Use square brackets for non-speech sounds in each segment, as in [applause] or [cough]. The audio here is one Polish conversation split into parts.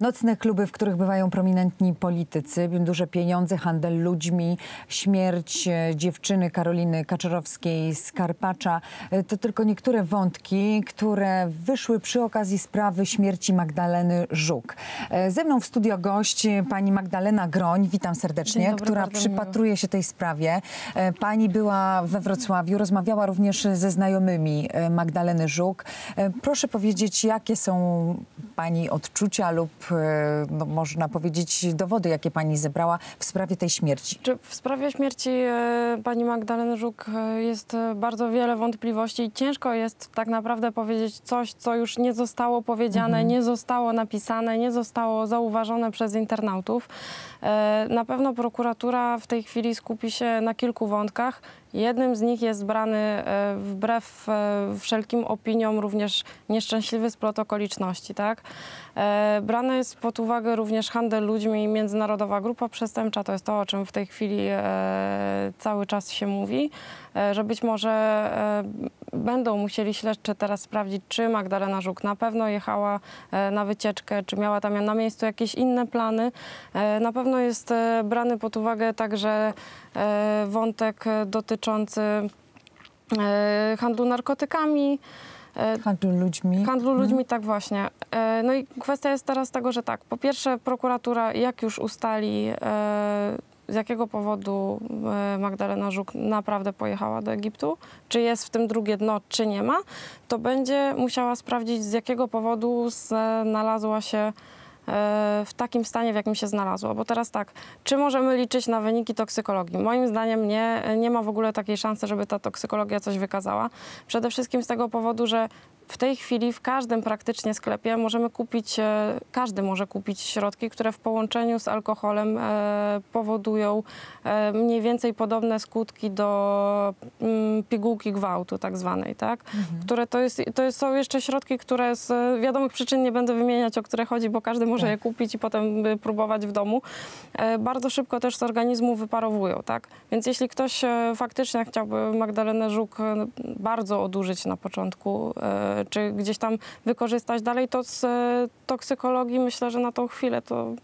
Nocne kluby, w których bywają prominentni politycy, duże pieniądze, handel ludźmi, śmierć e, dziewczyny Karoliny Kaczorowskiej z Karpacza. E, To tylko niektóre wątki, które wyszły przy okazji sprawy śmierci Magdaleny Żuk. E, Ze mną w studio gość pani Magdalena Groń, witam serdecznie, dobry, która mi miło. przypatruje się tej sprawie. Pani była we Wrocławiu, rozmawiała również ze znajomymi Magdaleny Żuk. Proszę powiedzieć, jakie są pani odczucia lub e, no, można powiedzieć dowody, jakie pani zebrała w sprawie tej śmierci? Czy w sprawie śmierci e, pani Magdaleny Żuk e, jest bardzo wiele wątpliwości i ciężko jest tak naprawdę powiedzieć coś, co już nie zostało powiedziane, nie zostało napisane, nie zostało zauważone przez internautów. Na pewno prokuratura w tej chwili skupi się na kilku wątkach. Jednym z nich jest brany e, wbrew e, wszelkim opiniom również nieszczęśliwy splot okoliczności. Tak? E, Brany jest pod uwagę również handel ludźmi i międzynarodowa grupa przestępcza. To jest to, o czym w tej chwili cały czas się mówi, że być może e, będą musieli śledczy teraz sprawdzić, czy Magdalena Żuk na pewno jechała e, na wycieczkę, czy miała tam na miejscu jakieś inne plany. E, Na pewno jest e, brany pod uwagę także e, wątek e, dotyczący e, handlu narkotykami. e, Handlu ludźmi. Handlu ludźmi, tak właśnie. E, No i kwestia jest teraz tego, że tak, po pierwsze prokuratura jak już ustali, e, z jakiego powodu e, Magdalena Żuk naprawdę pojechała do Egiptu, czy jest w tym drugie dno, czy nie ma, to będzie musiała sprawdzić, z jakiego powodu znalazła się e, w takim stanie, w jakim się znalazła. Bo teraz tak, czy możemy liczyć na wyniki toksykologii? Moim zdaniem nie, nie ma w ogóle takiej szansy, żeby ta toksykologia coś wykazała. Przede wszystkim z tego powodu, że w tej chwili w każdym praktycznie sklepie możemy kupić, e, każdy może kupić środki, które w połączeniu z alkoholem e, powodują e, mniej więcej podobne skutki do mm, pigułki gwałtu tak zwanej, tak? Które to, jest, to jest, są jeszcze środki, które z wiadomych przyczyn nie będę wymieniać, o które chodzi, bo każdy może Tak. je kupić i potem y, próbować w domu. Bardzo szybko też z organizmu wyparowują, tak? Więc jeśli ktoś faktycznie chciałby Magdalenę Żuk bardzo odurzyć na początku, czy gdzieś tam wykorzystać dalej, to z e, toksykologii myślę, że na tą chwilę to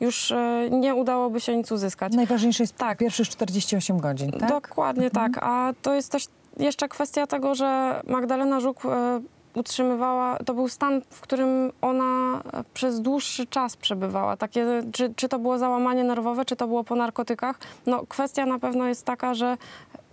już e, nie udałoby się nic uzyskać. Najważniejsze jest Tak. pierwszych 48 godzin, tak? Dokładnie tak. A to jest też jeszcze kwestia tego, że Magdalena Żuk e, utrzymywała, to był stan, w którym ona przez dłuższy czas przebywała. Takie, czy, czy to było załamanie nerwowe, czy to było po narkotykach. No kwestia na pewno jest taka, że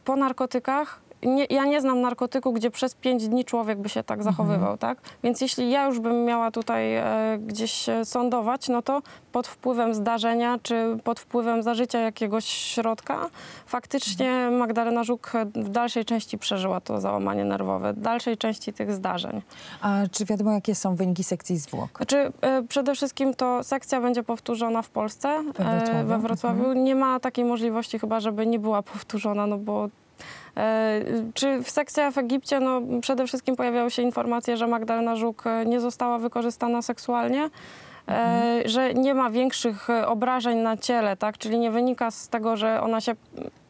po narkotykach nie, ja nie znam narkotyku, gdzie przez pięć dni człowiek by się tak zachowywał, tak? Więc jeśli ja już bym miała tutaj e, gdzieś e, sądować, no to pod wpływem zdarzenia, czy pod wpływem zażycia jakiegoś środka, faktycznie Magdalena Żuk w dalszej części przeżyła to załamanie nerwowe, w dalszej części tych zdarzeń. A czy wiadomo, jakie są wyniki sekcji zwłok? Znaczy, e, przede wszystkim to sekcja będzie powtórzona w Polsce, e, Wrocławiu, we Wrocławiu. Nie ma takiej możliwości chyba, żeby nie była powtórzona, no bo e, czy w sekcja w Egipcie, no przede wszystkim pojawiały się informacje, że Magdalena Żuk e, nie została wykorzystana seksualnie. E, że nie ma większych e, obrażeń na ciele, tak? Czyli nie wynika z tego, że ona się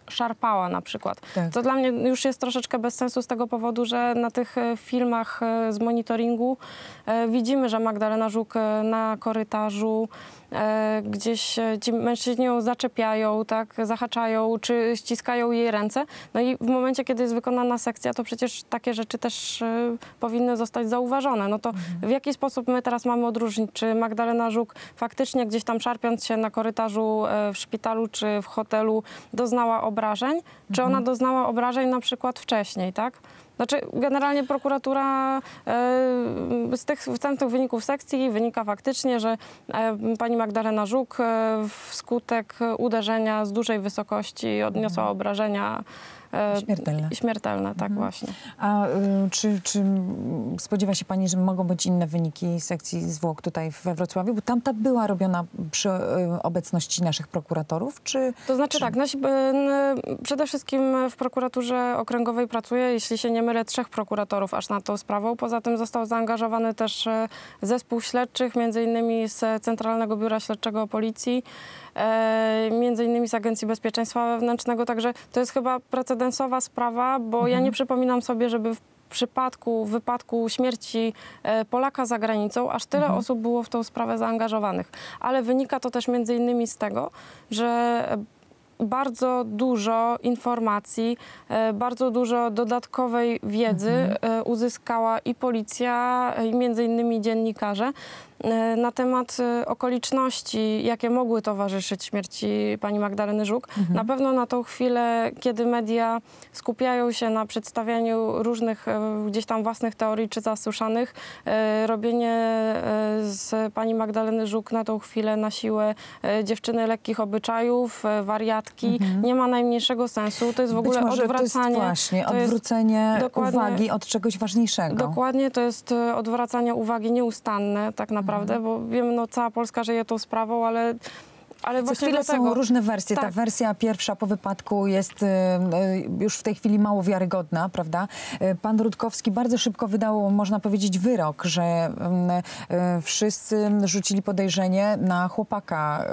szarpała na przykład. Tak. To dla mnie już jest troszeczkę bez sensu z tego powodu, że na tych e, filmach e, z monitoringu e, widzimy, że Magdalena Żuk e, na korytarzu e, gdzieś e, ci mężczyźni ją zaczepiają, tak, zahaczają, czy ściskają jej ręce. No i w momencie, kiedy jest wykonana sekcja, to przecież takie rzeczy też e, powinny zostać zauważone. No to w jaki sposób my teraz mamy odróżnić, czy Magdalena Żuk faktycznie gdzieś tam szarpiąc się na korytarzu e, w szpitalu czy w hotelu doznała obrażeń, czy ona doznała obrażeń na przykład wcześniej, tak? Znaczy, generalnie prokuratura z tych wstępnych wyników sekcji wynika faktycznie, że pani Magdalena Żuk e, wskutek uderzenia z dużej wysokości odniosła obrażenia Śmiertelne. śmiertelne, tak właśnie. A y, czy, czy spodziewa się pani, że mogą być inne wyniki sekcji zwłok tutaj we Wrocławiu? Bo tamta była robiona przy y, obecności naszych prokuratorów, czy... To znaczy tak, nasi, n- przede wszystkim w prokuraturze okręgowej pracuje, jeśli się nie mylę, trzech prokuratorów aż nad tą sprawą. Poza tym został zaangażowany też e, zespół śledczych, między innymi z Centralnego Biura Śledczego Policji, e, między innymi z Agencji Bezpieczeństwa Wewnętrznego, także to jest chyba precedensowa sprawa, bo ja nie przypominam sobie, żeby w przypadku, wypadku śmierci e, Polaka za granicą, aż tyle osób było w tą sprawę zaangażowanych. Ale wynika to też między innymi z tego, że bardzo dużo informacji, e, bardzo dużo dodatkowej wiedzy e, uzyskała i policja, e, i między innymi dziennikarze. e, na temat e, okoliczności, jakie mogły towarzyszyć śmierci pani Magdaleny Żuk. Na pewno na tą chwilę, kiedy media skupiają się na przedstawianiu różnych e, gdzieś tam własnych teorii czy zasłyszanych, e, robienie e, z pani Magdaleny Żuk na tą chwilę na siłę e, dziewczyny lekkich obyczajów, e, wariatki, nie ma najmniejszego sensu. To jest w ogóle Być odwracanie. to właśnie odwrócenie uwagi od czegoś ważniejszego. Dokładnie, to jest e, odwracanie uwagi nieustanne tak naprawdę, bo wiemy, no cała Polska żyje tą sprawą, ale, ale Co chwilę są różne wersje. Ta Tak. wersja pierwsza po wypadku jest y, y, już w tej chwili mało wiarygodna, prawda? Y, Pan Rutkowski bardzo szybko wydał, można powiedzieć, wyrok, że y, y, wszyscy rzucili podejrzenie na chłopaka.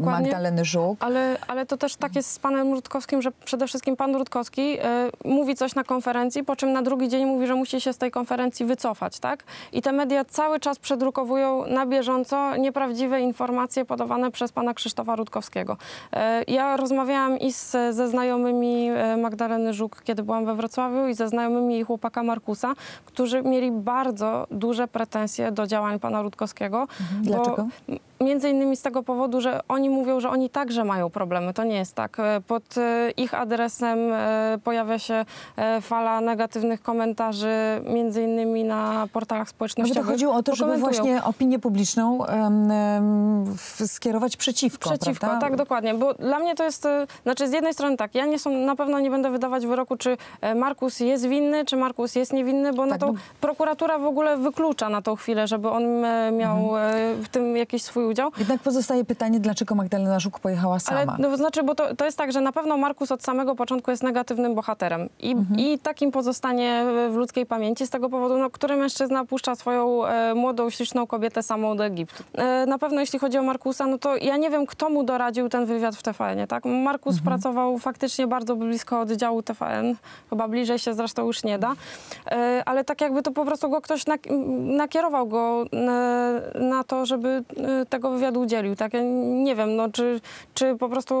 Magdaleny Żuk. Ale, ale to też tak jest z panem Rutkowskim, że przede wszystkim pan Rutkowski e, mówi coś na konferencji, po czym na drugi dzień mówi, że musi się z tej konferencji wycofać, tak? I te media cały czas przedrukowują na bieżąco nieprawdziwe informacje podawane przez pana Krzysztofa Rutkowskiego. E, ja rozmawiałam i z, ze znajomymi e, Magdaleny Żuk, kiedy byłam we Wrocławiu i ze znajomymi jej chłopaka Markusa, którzy mieli bardzo duże pretensje do działań pana Rutkowskiego. bo- Dlaczego? Między innymi z tego powodu, że oni mówią, że oni także mają problemy. To nie jest tak. E, Pod e, ich adresem e, pojawia się fala negatywnych komentarzy, między innymi na portalach Może społecznościowych. to chodziło o to, żeby właśnie opinię publiczną skierować przeciwko, Przeciwko, prawda? tak, dokładnie. Bo dla mnie to jest, znaczy z jednej strony tak, ja nie są, na pewno nie będę wydawać wyroku, czy Markus jest winny, czy Markus jest niewinny, bo na Tak, to bo- prokuratura w ogóle wyklucza na tą chwilę, żeby on miał Mhm. w tym jakiś swój udział. Jednak pozostaje pytanie, dlaczego Magdalena Żuk pojechała Ale sama? no, znaczy, bo to, to jest tak, że na pewno Markus od samego początku jest negatywnym bohaterem i, Mhm. i takim pozostanie w ludzkiej pamięci z tego powodu, no, który mężczyzna puszcza swoją e, młodą, śliczną kobietę samą do Egiptu. E, na pewno jeśli chodzi o Markusa, no to ja nie wiem, kto mu doradził ten wywiad w TVN, tak? Markus Mhm. pracował faktycznie bardzo blisko oddziału TVN, chyba bliżej się zresztą już nie da, e, ale tak jakby to po prostu go ktoś nak- nakierował go na, na to, żeby e, tego wywiadu udzielił, tak? Ja nie wiem, no, czy, czy po prostu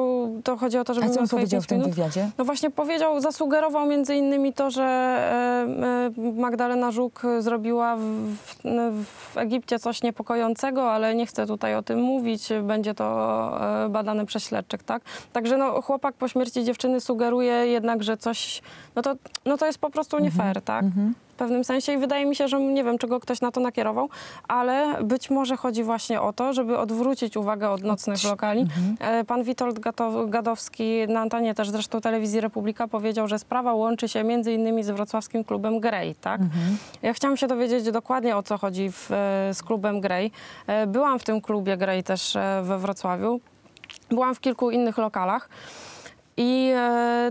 to chodzi o to, żeby A co on powiedział w tym minut? wywiadzie? No właśnie powiedział, zasugerował między innymi to, że e, e, Magdalena Żuk zrobiła w, w, Egipcie coś niepokojącego, ale nie chcę tutaj o tym mówić, będzie to e, badane przez śledczych, tak? Także no, chłopak po śmierci dziewczyny sugeruje jednak, że coś, no to, no to jest po prostu nie fair, tak? W pewnym sensie i wydaje mi się, że nie wiem, czego ktoś na to nakierował, ale być może chodzi właśnie o to, żeby odwrócić uwagę od nocnych lokali. E, Pan Witold Gadowski na antenie też zresztą telewizji Republika powiedział, że sprawa łączy się między innymi z wrocławskim klubem Grey, tak? Ja chciałam się dowiedzieć dokładnie o co chodzi w, e, z klubem Grey. E, Byłam w tym klubie Grey też we Wrocławiu. Byłam w kilku innych lokalach. I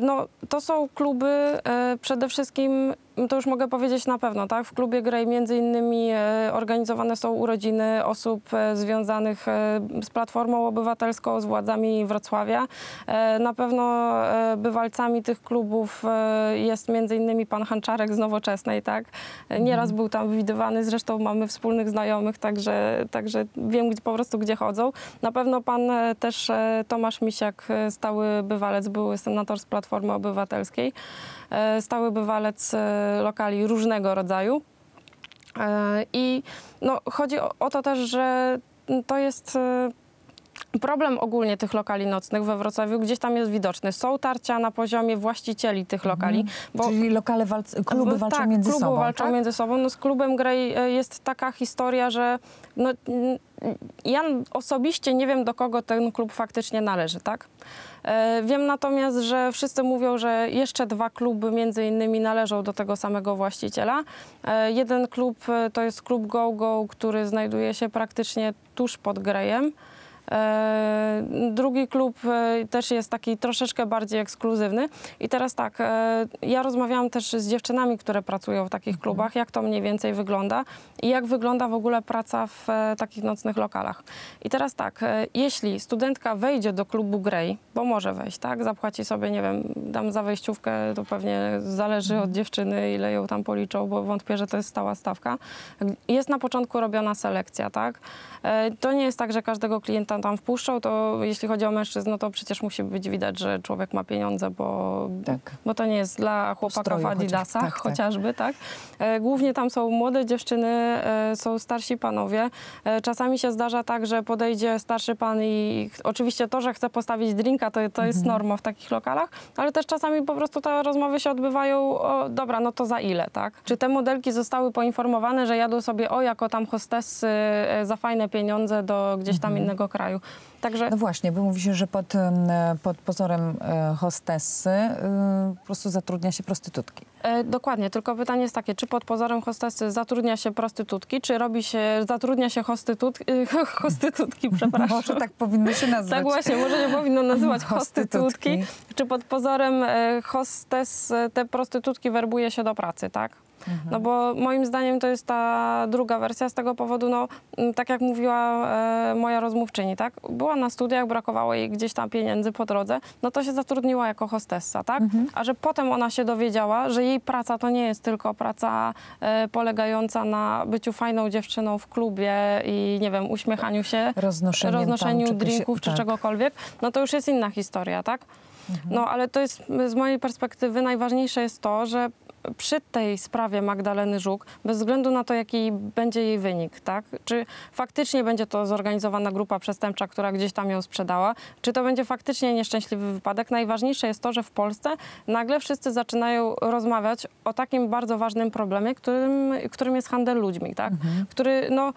no, to są kluby przede wszystkim, to już mogę powiedzieć na pewno, tak? W klubie Grey między innymi e, organizowane są urodziny osób e, związanych e, z Platformą Obywatelską, z władzami Wrocławia. Na pewno bywalcami tych klubów jest między innymi pan Hanczarek z Nowoczesnej, tak? Nieraz był tam widywany, zresztą mamy wspólnych znajomych, także, także wiem gdzie, po prostu gdzie chodzą. Na pewno pan też Tomasz Misiak, stały bywalec, były senator z Platformy Obywatelskiej, stały bywalec lokali różnego rodzaju. E, I no, chodzi o, o to też, że to jest e, problem ogólnie tych lokali nocnych we Wrocławiu. Gdzieś tam jest widoczny. Są tarcia na poziomie właścicieli tych lokali. Bo Czyli lokale walc- kluby walczą tak, między kluby sobą, walczą tak? między sobą. No, z klubem Grey e, jest taka historia, że no, ja osobiście nie wiem, do kogo ten klub faktycznie należy, tak? E, Wiem natomiast, że wszyscy mówią, że jeszcze dwa kluby między innymi należą do tego samego właściciela. E, Jeden klub to jest klub Go Go, który znajduje się praktycznie tuż pod Grejem. E, drugi klub e, też jest taki troszeczkę bardziej ekskluzywny. I teraz tak, e, ja rozmawiałam też z dziewczynami, które pracują w takich klubach, jak to mniej więcej wygląda i jak wygląda w ogóle praca w takich nocnych lokalach. I teraz tak, jeśli studentka wejdzie do klubu Grey, bo może wejść, tak, zapłaci sobie, nie wiem, dam za wejściówkę, to pewnie zależy od dziewczyny, ile ją tam policzą, bo wątpię, że to jest stała stawka. Jest na początku robiona selekcja, tak? To nie jest tak, że każdego klienta tam wpuszczą, to jeśli chodzi o mężczyzn, no to przecież musi być widać, że człowiek ma pieniądze, bo, Tak. bo to nie jest dla chłopaka w Adidasach tak, tak. chociażby, tak? E, Głównie tam są młode dziewczyny, e, są starsi panowie. E, Czasami się zdarza tak, że podejdzie starszy pan i oczywiście to, że chce postawić drinka, to, to jest norma w takich lokalach, ale też czasami po prostu te rozmowy się odbywają, o, dobra, no to za ile, tak? Czy te modelki zostały poinformowane, że jadą sobie, o, jako tam hostessy za fajne pieniądze do gdzieś tam innego kraju. Także No właśnie, bo mówi się, że pod, pod pozorem e, hostessy e, po prostu zatrudnia się prostytutki. E, dokładnie, tylko pytanie jest takie, czy pod pozorem hostessy zatrudnia się prostytutki, czy robi się, zatrudnia się hostytut, e, [laughs] hostytutki, przepraszam. Może tak powinno się nazwać. Tak właśnie, może nie powinno nazywać [laughs] Hostytutki. hostytutki. Czy pod pozorem e, hostes te prostytutki werbuje się do pracy, tak? Mhm. No bo moim zdaniem to jest ta druga wersja z tego powodu, no tak jak mówiła e, moja rozmówczyni, tak? Była na studiach, brakowało jej gdzieś tam pieniędzy po drodze, no to się zatrudniła jako hostessa, tak? Mhm. A że potem ona się dowiedziała, że jej praca to nie jest tylko praca e, polegająca na byciu fajną dziewczyną w klubie i nie wiem, uśmiechaniu się, roznoszeniu tam drinków czy tak. czegokolwiek, no to już jest inna historia, tak? No ale to jest z mojej perspektywy najważniejsze jest to, że przy tej sprawie Magdaleny Żuk, bez względu na to, jaki będzie jej wynik, tak? Czy faktycznie będzie to zorganizowana grupa przestępcza, która gdzieś tam ją sprzedała, czy to będzie faktycznie nieszczęśliwy wypadek, najważniejsze jest to, że w Polsce nagle wszyscy zaczynają rozmawiać o takim bardzo ważnym problemie, którym, którym jest handel ludźmi, tak? Który no,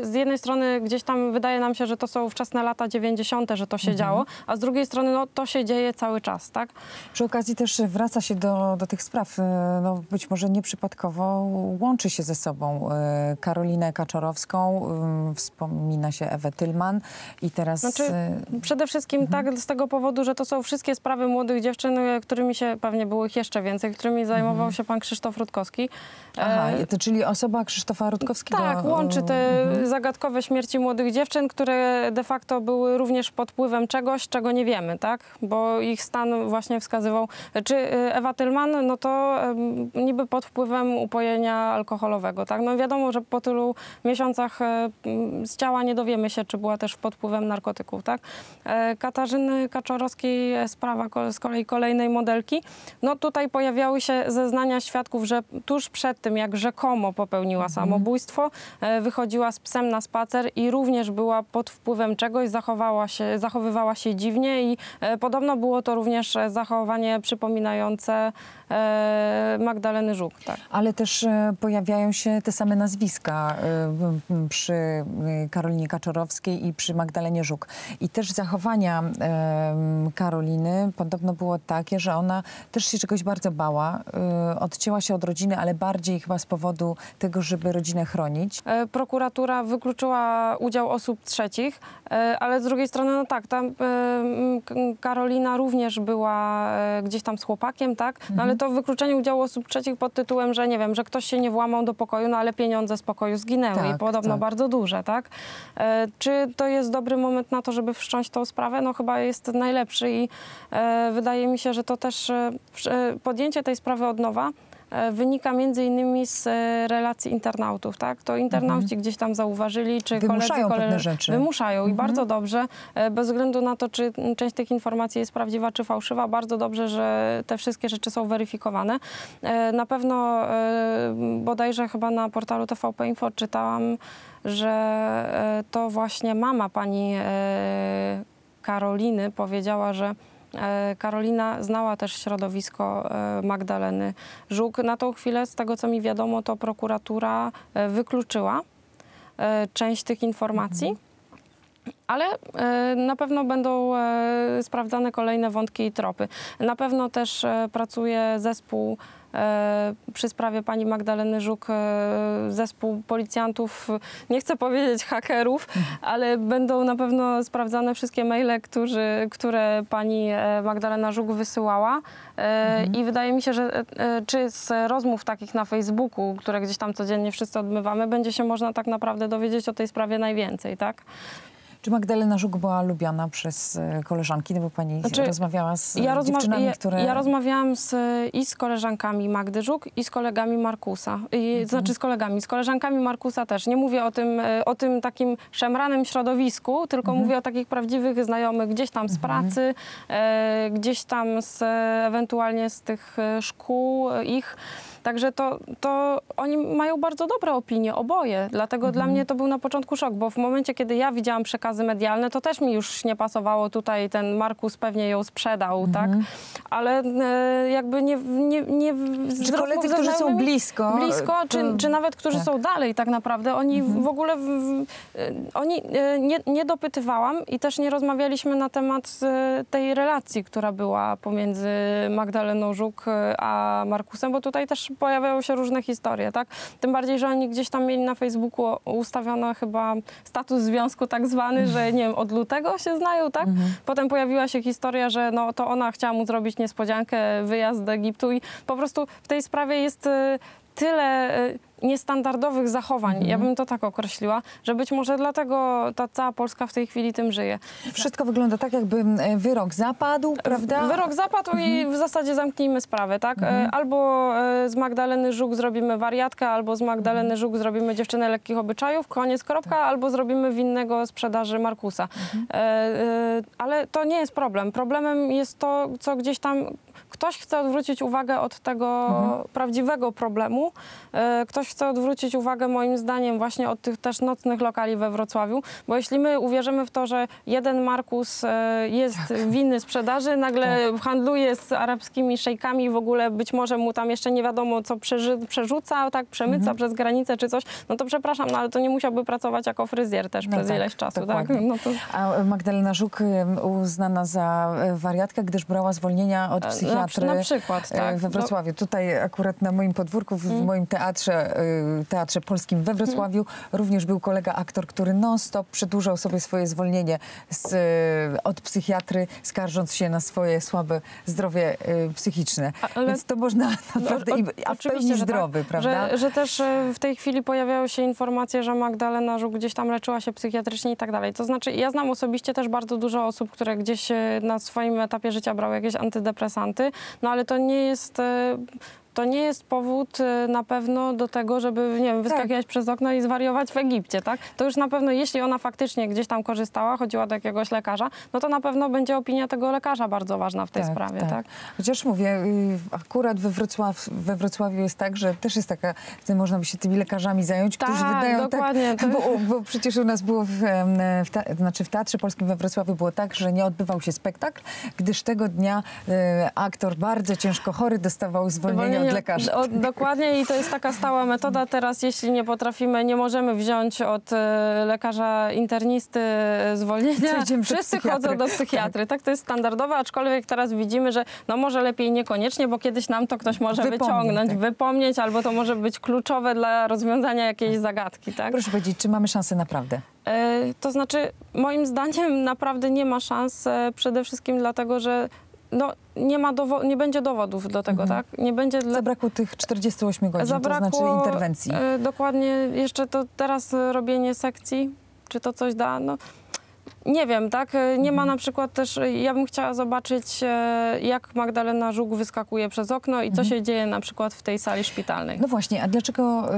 y, z jednej strony gdzieś tam wydaje nam się, że to są wczesne lata 90., że to się działo, a z drugiej strony no, to się dzieje cały czas, tak? Przy okazji też wraca się do, do tych spraw, e, być może nieprzypadkowo łączy się ze sobą e, Karolinę Kaczorowską, wspomina się Ewę Tylman i teraz... Znaczy, e, Przede wszystkim tak z tego powodu, że to są wszystkie sprawy młodych dziewczyn, y, którymi się, pewnie było ich jeszcze więcej, którymi zajmował się pan Krzysztof Rutkowski. Aha, E, to czyli osoba Krzysztofa Rutkowskiego. tak, łączy te Mhm. zagadkowe śmierci młodych dziewczyn, które de facto były również pod wpływem czegoś, czego nie wiemy, tak? Bo ich stan właśnie wskazywał. Czy Ewa Tylman, no to niby pod wpływem upojenia alkoholowego, tak? No wiadomo, że po tylu miesiącach e, z ciała nie dowiemy się, czy była też pod wpływem narkotyków, tak? E, Katarzyny Kaczorowskiej e, sprawa z kolei kolejnej modelki. No tutaj pojawiały się zeznania świadków, że tuż przed tym, jak rzekomo popełniła samobójstwo, e, wychodziła z psem na spacer i również była pod wpływem czegoś, zachowała się, zachowywała się dziwnie i podobno było to również zachowanie przypominające e, Magdaleny Żuk. Tak. Ale też e, pojawiają się te same nazwiska e, przy e, Karolinie Kaczorowskiej i przy Magdalenie Żuk. I też zachowania Karoliny podobno było takie, że ona też się czegoś bardzo bała. Odcięła się od rodziny, ale bardziej chyba z powodu tego, żeby rodzinę chronić. Prokuratura wykluczyła udział osób trzecich, ale z drugiej strony, no tak, tam Karolina również była gdzieś tam z chłopakiem, tak? No ale to wykluczenie udziału osób trzecich pod tytułem, że nie wiem, że ktoś się nie włamał do pokoju, no ale pieniądze z pokoju zginęły Tak, i podobno tak. bardzo duże, tak? E, Czy to jest dobry moment na to, żeby wszcząć tą sprawę? No chyba jest najlepszy i e, wydaje mi się, że to też e, e, podjęcie tej sprawy od nowa wynika między innymi z e, relacji internautów, tak? To internauci gdzieś tam zauważyli, czy Mhm. Wymuszają koledzy, rzeczy. Wymuszają i Mhm. bardzo dobrze, e, bez względu na to, czy część tych informacji jest prawdziwa, czy fałszywa, bardzo dobrze, że te wszystkie rzeczy są weryfikowane. E, Na pewno e, bodajże chyba na portalu TVP Info czytałam, że e, to właśnie mama pani e, Karoliny powiedziała, że e, Karolina znała też środowisko e, Magdaleny Żuk. Na tą chwilę, z tego co mi wiadomo, to prokuratura e, wykluczyła e, część tych informacji. Ale e, na pewno będą e, sprawdzane kolejne wątki i tropy. Na pewno też e, pracuje zespół e, przy sprawie pani Magdaleny Żuk e, zespół policjantów, nie chcę powiedzieć hakerów, ale będą na pewno sprawdzane wszystkie maile, którzy, które pani e, Magdalena Żuk wysyłała. E, I wydaje mi się, że e, e, czy z rozmów takich na Facebooku, które gdzieś tam codziennie wszyscy odmywamy, będzie się można tak naprawdę dowiedzieć o tej sprawie najwięcej, tak? Czy Magdalena Żuk była lubiana przez e, koleżanki? No bo pani Znaczy, rozmawiała z Ja, rozma- dziewczynami, ja, które... ja rozmawiałam z, i z koleżankami Magdy Żuk i z kolegami Markusa. I, Mhm. Znaczy z kolegami, z koleżankami Markusa też. Nie mówię o tym, e, o tym takim szemranym środowisku, tylko Mhm. mówię o takich prawdziwych znajomych gdzieś tam z pracy, e, gdzieś tam z, ewentualnie z tych e, szkół e, ich. Także to, to oni mają bardzo dobre opinie, oboje. Dlatego Mhm. dla mnie to był na początku szok, bo w momencie, kiedy ja widziałam przekazy medialne, to też mi już nie pasowało tutaj, ten Markus pewnie ją sprzedał, Mhm. tak? Ale e, jakby nie... nie, nie Czy koledzy, którzy są blisko... blisko, czy, to- czy nawet którzy tak. Mhm. są dalej tak naprawdę, oni w ogóle, w, e, oni e, nie, nie dopytywałam i też nie rozmawialiśmy na temat e, tej relacji, która była pomiędzy Magdaleną Żuk e, a Markusem, bo tutaj też pojawiają się różne historie, tak? Tym bardziej, że oni gdzieś tam mieli na Facebooku ustawiono chyba status związku tak zwany, że nie wiem, od lutego się znają, tak? Potem pojawiła się historia, że no to ona chciała mu zrobić niespodziankę, wyjazd do Egiptu i po prostu w tej sprawie jest e, tyle e, niestandardowych zachowań, ja bym to tak określiła, że być może dlatego ta cała Polska w tej chwili tym żyje. Wszystko wygląda tak, jakby e, wyrok zapadł, prawda? Wyrok zapadł i w zasadzie zamknijmy sprawę, tak? E, Albo e, z Magdaleny Żuk zrobimy wariatkę, albo z Magdaleny Żuk zrobimy dziewczynę lekkich obyczajów, koniec kropka, albo zrobimy winnego sprzedaży Markusa. E, e, Ale to nie jest problem. Problemem jest to, co gdzieś tam ktoś chce odwrócić uwagę od tego prawdziwego problemu. E, Ktoś chce odwrócić uwagę, moim zdaniem, właśnie od tych też nocnych lokali we Wrocławiu, bo jeśli my uwierzymy w to, że jeden Markus e, jest winny sprzedaży, nagle handluje z arabskimi szejkami i w ogóle być może mu tam jeszcze nie wiadomo, co przerzuca, tak, przemyca przez granicę czy coś, no to przepraszam, no ale to nie musiałby pracować jako fryzjer też No przez tak, ileś czasu, tak? No to, A Magdalena Żuk uznana za e, wariatkę, gdyż brała zwolnienia od E, psychiatry na, na przykład, e, tak. we Wrocławiu. Tutaj akurat na moim podwórku, w Mm. moim teatrze, e, teatrze polskim we Wrocławiu, również był kolega aktor, który non-stop przedłużał sobie swoje zwolnienie z, e, od psychiatry, skarżąc się na swoje słabe zdrowie psychiczne. Ale- Więc to można naprawdę, O- i- a w pełni zdrowy, tak, prawda? Że, że też w tej chwili pojawiają się informacje, że Magdalena Żuk gdzieś tam leczyła się psychiatrycznie i tak dalej. To znaczy, ja znam osobiście też bardzo dużo osób, które gdzieś na swoim etapie życia brały jakieś antydepresanty, no ale to nie jest... To nie jest powód e, na pewno do tego, żeby, nie wiem, wyskakiwać przez okno i zwariować w Egipcie, tak? To już na pewno, jeśli ona faktycznie gdzieś tam korzystała, chodziła do jakiegoś lekarza, no to na pewno będzie opinia tego lekarza bardzo ważna w tej sprawie, tak? Chociaż mówię, y, akurat we, Wrocław, we Wrocławiu jest tak, że też jest taka, że można by się tymi lekarzami zająć, którzy Tak, wydają dokładnie, tak, to- bo, bo przecież u nas było, w, w, ta, znaczy w Teatrze Polskim we Wrocławiu było tak, że nie odbywał się spektakl, gdyż tego dnia e, aktor bardzo ciężko chory dostawał zwolnienie od Zwolnienie lekarza. od- dokładnie i to jest taka stała metoda. Teraz jeśli nie potrafimy, nie możemy wziąć od e, lekarza internisty e, zwolnienia, wszyscy chodzą do psychiatry. Tak. to jest standardowe, aczkolwiek teraz widzimy, że no może lepiej niekoniecznie, bo kiedyś nam to ktoś może wyciągnąć, tak. wypomnieć, albo to może być kluczowe dla rozwiązania jakiejś zagadki. Tak? Proszę powiedzieć, czy mamy szansę naprawdę? E, To znaczy, moim zdaniem naprawdę nie ma szans, przede wszystkim dlatego, że no, nie, ma dowo- nie będzie dowodów do tego, Mhm. tak? Nie będzie dla, Zabrakło tych 48 godzin, Zabrakło to znaczy interwencji. e, dokładnie jeszcze to teraz robienie sekcji, czy to coś da? No, nie wiem, tak? E, Nie ma Mhm. na przykład też, e, ja bym chciała zobaczyć, e, jak Magdalena Żuk wyskakuje przez okno i co się dzieje na przykład w tej sali szpitalnej. Mhm. No właśnie, a dlaczego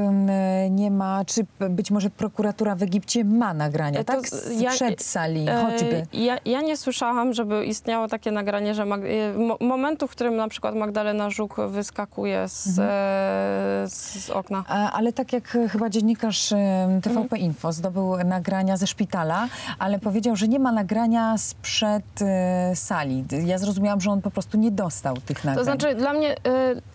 nie ma, czy być może prokuratura w Egipcie ma nagrania, to tak? Z, ja- przed sali, choćby. Ja, ja nie słyszałam, żeby istniało takie nagranie, że Mag- mo- momentu, w którym na przykład Magdalena Żuk wyskakuje z, Mhm. z okna. A, ale tak jak chyba dziennikarz em, TVP Mhm. Info zdobył nagrania ze szpitala, ale powiedział, że nie ma nagrania sprzed e, sali. Ja zrozumiałam, że on po prostu nie dostał tych nagrań. To znaczy dla mnie,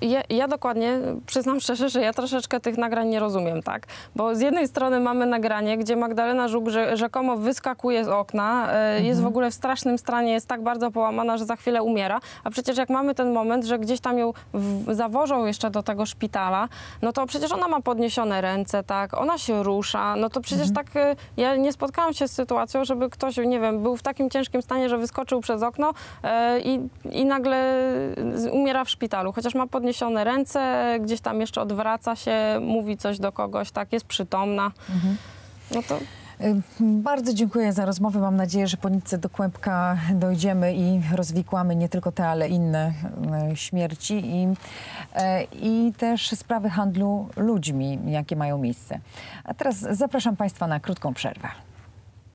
y, ja, ja dokładnie przyznam szczerze, że ja troszeczkę tych nagrań nie rozumiem, tak? Bo z jednej strony mamy nagranie, gdzie Magdalena Żuk że, rzekomo wyskakuje z okna, y, jest w ogóle w strasznym stanie, jest tak bardzo połamana, że za chwilę umiera, a przecież jak mamy ten moment, że gdzieś tam ją w, zawożą jeszcze do tego szpitala, no to przecież ona ma podniesione ręce, tak? Ona się rusza, no to przecież tak, y, ja nie spotkałam się z sytuacją, żeby ktoś, nie wiem, był w takim ciężkim stanie, że wyskoczył przez okno y, i, i nagle umiera w szpitalu, chociaż ma podniesione ręce, gdzieś tam jeszcze odwraca się, mówi coś do kogoś, tak, jest przytomna. No to Bardzo dziękuję za rozmowę. Mam nadzieję, że po nitce do kłębka dojdziemy i rozwikłamy nie tylko te, ale inne y, śmierci i, e, i też sprawy handlu ludźmi, jakie mają miejsce. A teraz zapraszam Państwa na krótką przerwę.